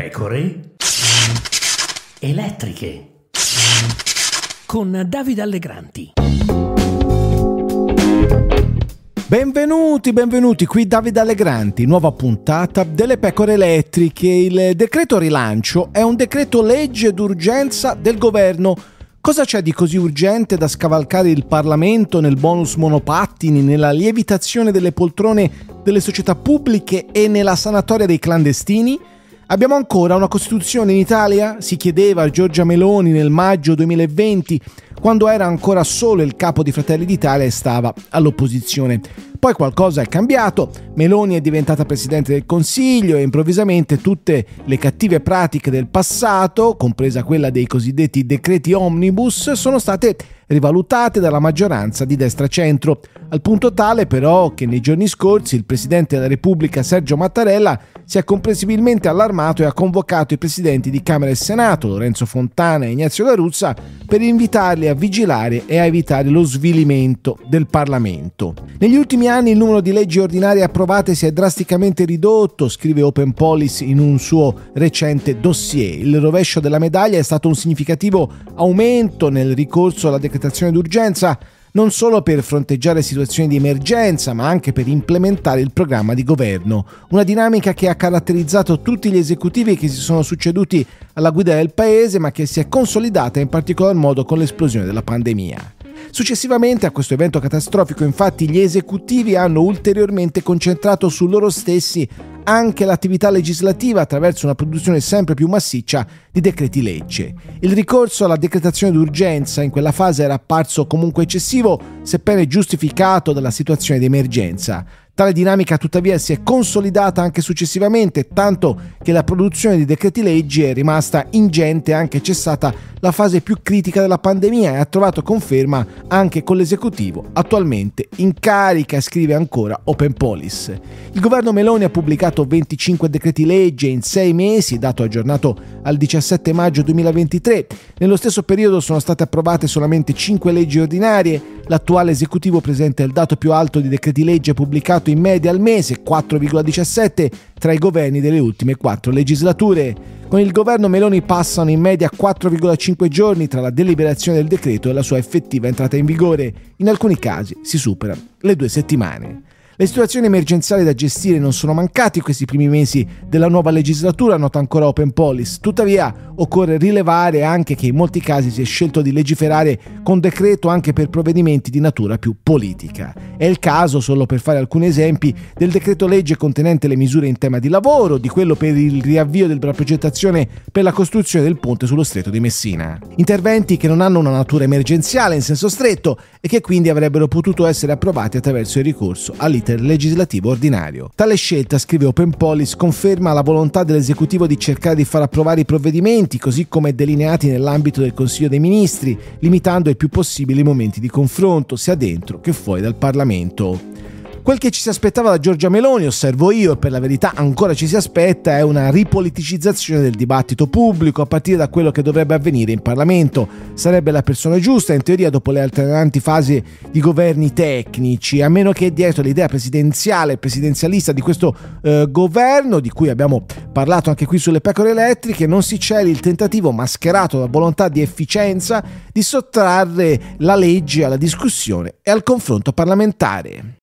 Pecore elettriche con Davide Allegranti. Benvenuti, benvenuti, qui Davide Allegranti, nuova puntata delle pecore elettriche. Il decreto rilancio è un decreto legge d'urgenza del governo. Cosa c'è di così urgente da scavalcare il Parlamento nel bonus monopattini, nella lievitazione delle poltrone delle società pubbliche e nella sanatoria dei clandestini? Abbiamo ancora una Costituzione in Italia? Si chiedeva a Giorgia Meloni nel maggio 2020, quando era ancora solo il capo di Fratelli d'Italia e stava all'opposizione. Poi qualcosa è cambiato, Meloni è diventata Presidente del Consiglio e improvvisamente tutte le cattive pratiche del passato, compresa quella dei cosiddetti decreti omnibus, sono state rivalutate dalla maggioranza di destra-centro, al punto tale però che nei giorni scorsi il Presidente della Repubblica Sergio Mattarella si è comprensibilmente allarmato e ha convocato i Presidenti di Camera e Senato, Lorenzo Fontana e Ignazio La Ruzza, per invitarli a vigilare e a evitare lo svilimento del Parlamento. Negli ultimi anni il numero di leggi ordinarie approvate si è drasticamente ridotto, scrive Open Policy in un suo recente dossier. Il rovescio della medaglia è stato un significativo aumento nel ricorso alla decretazione d'urgenza, non solo per fronteggiare situazioni di emergenza, ma anche per implementare il programma di governo, una dinamica che ha caratterizzato tutti gli esecutivi che si sono succeduti alla guida del paese, ma che si è consolidata in particolar modo con l'esplosione della pandemia. Successivamente a questo evento catastrofico infatti gli esecutivi hanno ulteriormente concentrato su loro stessi anche l'attività legislativa attraverso una produzione sempre più massiccia di decreti legge. Il ricorso alla decretazione d'urgenza in quella fase era apparso comunque eccessivo, sebbene giustificato dalla situazione di emergenza. Tale dinamica tuttavia si è consolidata anche successivamente, tanto che la produzione di decreti legge è rimasta ingente anche cessata la fase più critica della pandemia e ha trovato conferma anche con l'esecutivo attualmente in carica, scrive ancora Open Police. Il governo Meloni ha pubblicato 25 decreti legge in 6 mesi, dato aggiornato al 17 maggio 2023. Nello stesso periodo sono state approvate solamente 5 leggi ordinarie. L'attuale esecutivo presenta il dato più alto di decreti legge pubblicato in media al mese, 4,17 tra i governi delle ultime quattro legislature. Con il governo Meloni passano in media 4,5 giorni tra la deliberazione del decreto e la sua effettiva entrata in vigore. In alcuni casi si supera le due settimane. Le situazioni emergenziali da gestire non sono mancate in questi primi mesi della nuova legislatura, nota ancora Open Police. Tuttavia, occorre rilevare anche che in molti casi si è scelto di legiferare con decreto anche per provvedimenti di natura più politica. È il caso, solo per fare alcuni esempi, del decreto legge contenente le misure in tema di lavoro, di quello per il riavvio della progettazione per la costruzione del ponte sullo stretto di Messina. Interventi che non hanno una natura emergenziale in senso stretto e che quindi avrebbero potuto essere approvati attraverso il ricorso all'iter iter legislativo ordinario. Tale scelta, scrive Open Police, conferma la volontà dell'esecutivo di cercare di far approvare i provvedimenti così come delineati nell'ambito del Consiglio dei Ministri, limitando il più possibile i momenti di confronto sia dentro che fuori dal Parlamento. Quel che ci si aspettava da Giorgia Meloni, osservo io, e per la verità ancora ci si aspetta, è una ripoliticizzazione del dibattito pubblico a partire da quello che dovrebbe avvenire in Parlamento. Sarebbe la persona giusta, in teoria, dopo le alternanti fasi di governi tecnici, a meno che dietro l'idea presidenziale e presidenzialista di questo eh, governo, di cui abbiamo parlato anche qui sulle pecore elettriche, non si celi il tentativo mascherato da volontà di efficienza di sottrarre la legge alla discussione e al confronto parlamentare.